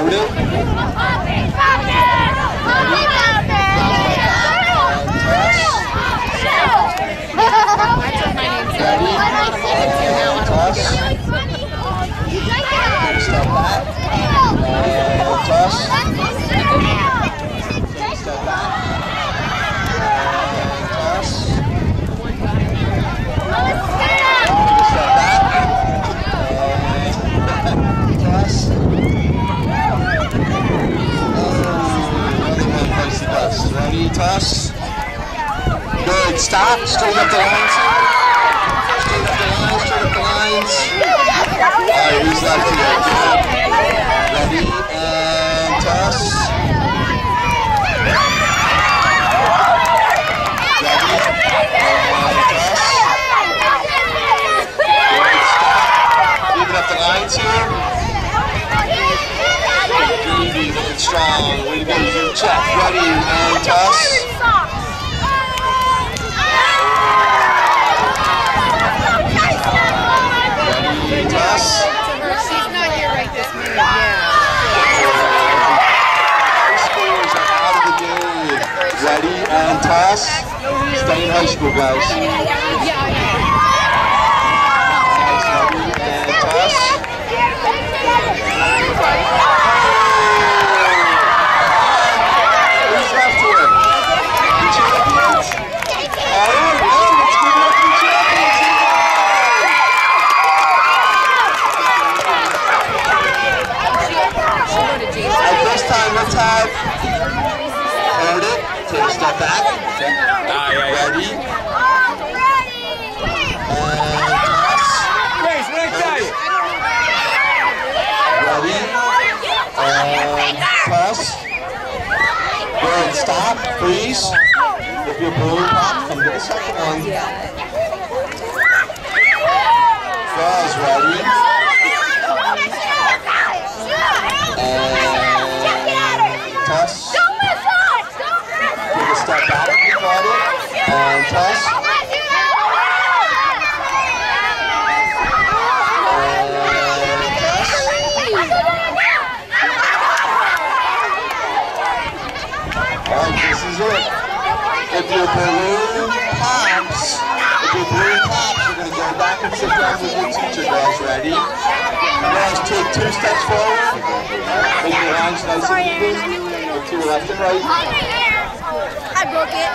quota dust. Good. Stop. Straight up the lines. Straight up the lines. Uh, Straight up the lines. All right, who's left here? Ready? And toss. Ready? And toss. Good. Stop. Moving up the lines here. Greedy, looking strong. Way to go, Zoom check. Ready? And toss. Ready? Toss. She's not here right this minute. Yeah. Scores are out of the game. Ready and toss. Stay in high school, guys and toss. Who's left here? The champions? All right, well, let's give it up to the champions. At this time, let's have hold it, take a step back. Ready? And toss. Grace, what I tell you? Ready? And toss. Good. Stop. Freeze. If your balloon pop, come to the second one. Pause. Ready? And toss. Take a step back if you got it. And toss. Alright, this is it. If your balloon pops, if your balloon pops, you're gonna go back and sit your teacher, guys. Ready? Guys, take two steps forward. Make your hands nice and even. Look to your left and right. I broke it.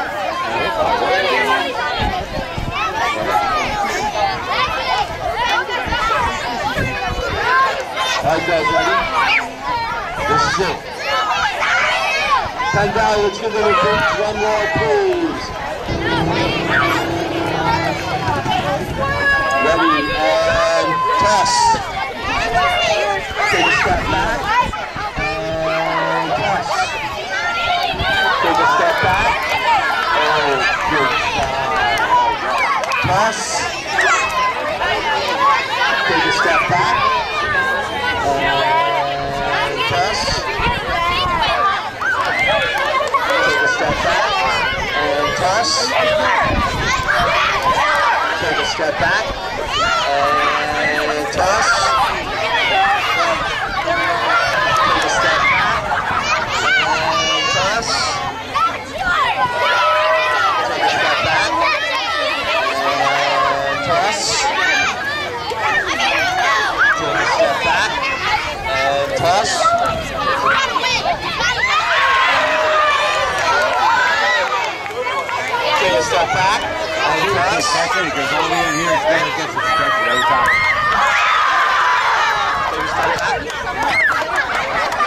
Alright, guys, ready? This is it. Ten. Let's give them a drum roll, please. Ready and toss. Take a step back and toss. Take a step back. And toss. Take a step back and toss. Take a step back and toss. Take a step back and toss. Take a step back and toss. Take a step back and toss. That's it, because all the in here is going to get protected every time. Take a step back.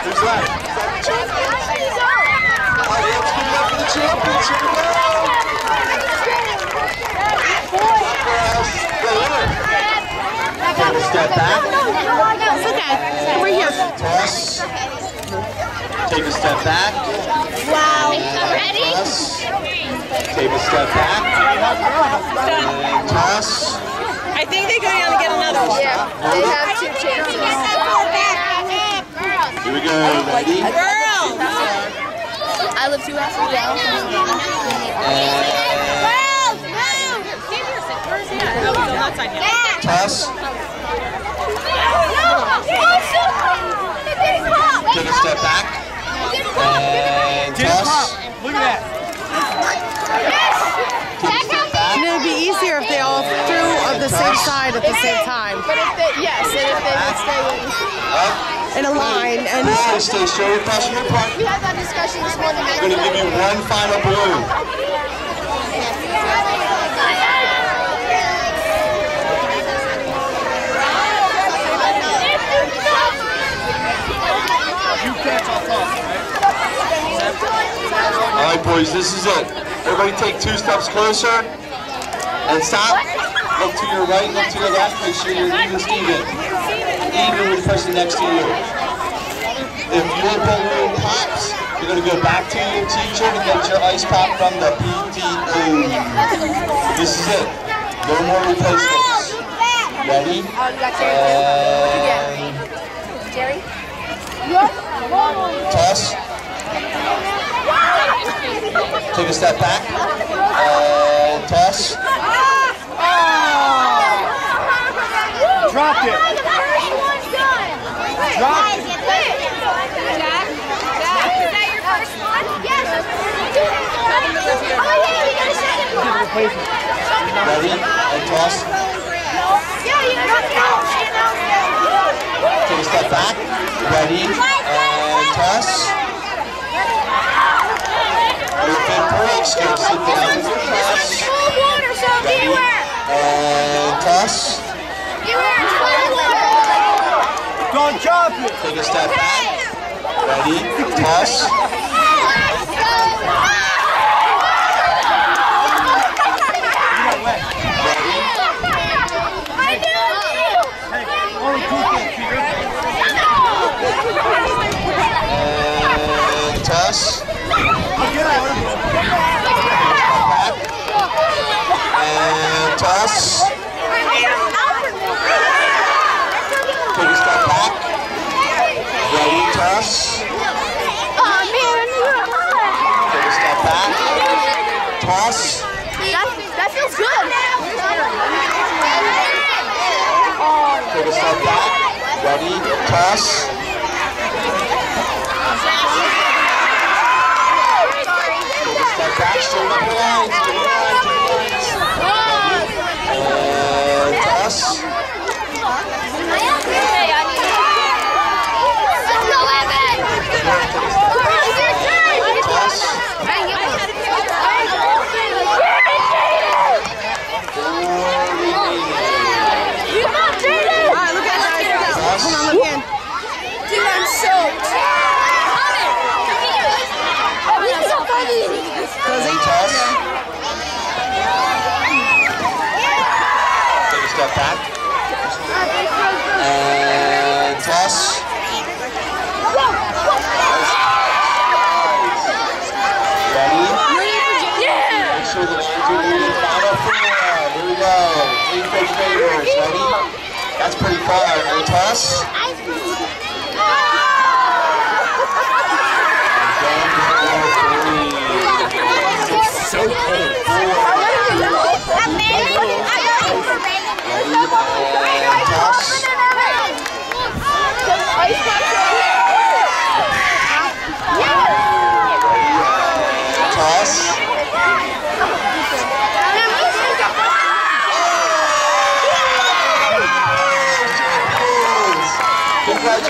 Who's left? Is that the champions? All right, let's give it up for the champions. Here we go. Clap for us. The winner. Take a step back. It's okay. We're here. Toss. Take a step back. Wow. Toss. Take a step back. And toss. I think they're going to get another one. They have two chances. Here we go. Ready? Girl! I live two houses down. Side at the same time But if they, yes, and if they would stay in. A line and Now stay straight across from the front. We had that discussion this morning. I'm going to give you one final balloon. All right, boys, this is it. Everybody take two steps closer and stop. Look to your right, look to your left. Make sure you're even Steven. Even with the person next to you. If your balloon pops, you're going to go back to your teacher to get your ice pop from the PTO. This is it. No more replacements. Ready? And Jerry? toss. Take a step back. And toss. Dropped it. Drop. Jack? Jack? Is that your first one? Yes. Oh, yeah, we got a second one. Ready? And toss. Yeah, you know, Take a step back. Ready? And toss. Your big breaks. Go sit down in your class. Cold water, so Ready? And toss. Don't. Take a step back. Ready? Toss. Ready? Only two things, Peter. And toss. Get out. Back. And toss. Take a step back. Ready? Toss. Take a step back. Toss. That, that feels good. Take a step back. Ready? Toss. Take a step back. Straight up the lines. Straight up the lines. Straight up the lines. And toss. Toss. all right look at that Toss. hold on look in Dude, I'm soaked. And toss. Take a step back. And toss. Ready? Make sure the lines are moving. Final four. Here we go. Three fifth graders. Ready? That's pretty far. Toss. So. Toss. Congratulations. Everybody So, congratulations.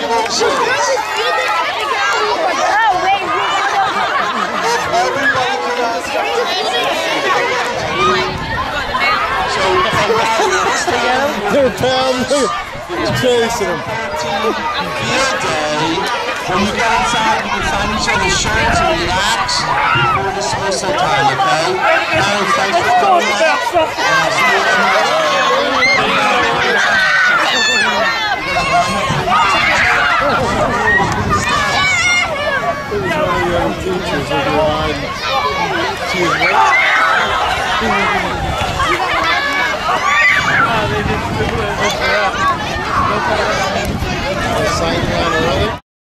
They're pounding. He's chasing him. Field day. When you get inside, you can find each other's shirts and relax before dismissal time, okay? Tyler, thanks for coming out.